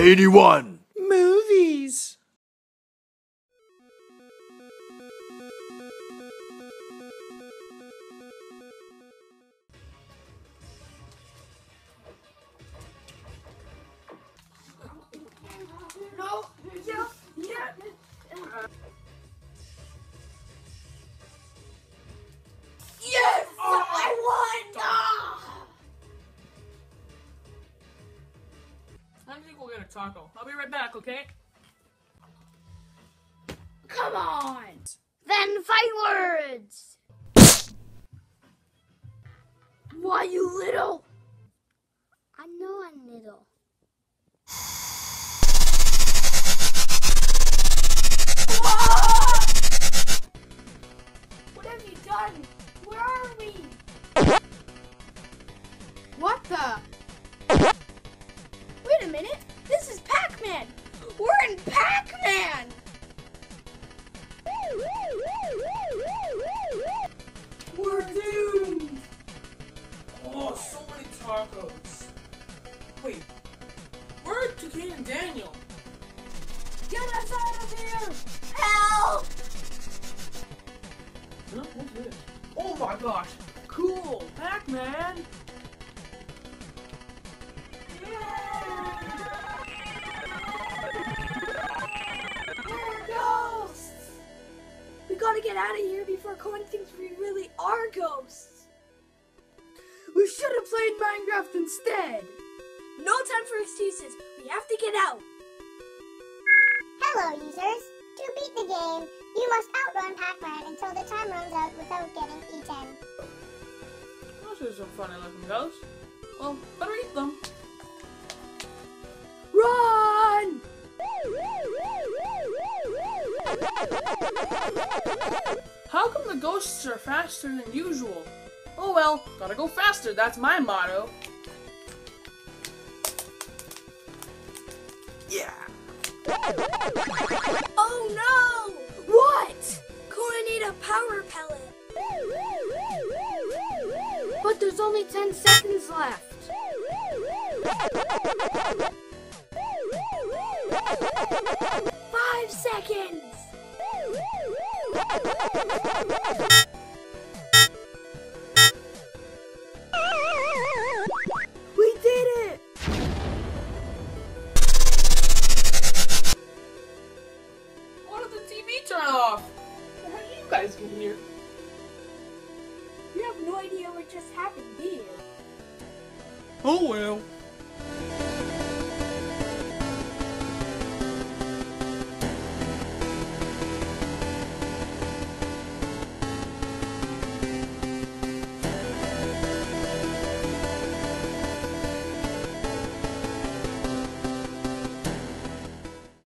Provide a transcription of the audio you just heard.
81. Movies. I'm gonna go get a taco. I'll be right back, okay? Come on! Then fight words! Why, you little? I know I'm little. What have you done? Where are we? What the? Pac-Man. We're in Pac-Man. We're doomed! Oh, so many tacos. Wait, where are Duquesne and Daniel? Get us out of here! Help! Huh? What's this? Oh my gosh! Cool! Pac-Man! Gotta get out of here before Cohen thinks we really are ghosts. We should have played Minecraft instead. No time for excuses. We have to get out. Hello, users. To beat the game, you must outrun Pac-Man until the time runs out without getting eaten. Those are some funny looking ghosts. Well, better eat them. Run! How come the ghosts are faster than usual? Oh well, gotta go faster, that's my motto. Yeah. Oh no! What? Gonna need a power pellet. But there's only 10 seconds left. You guys get here? We have no idea what just happened, do you? Oh well.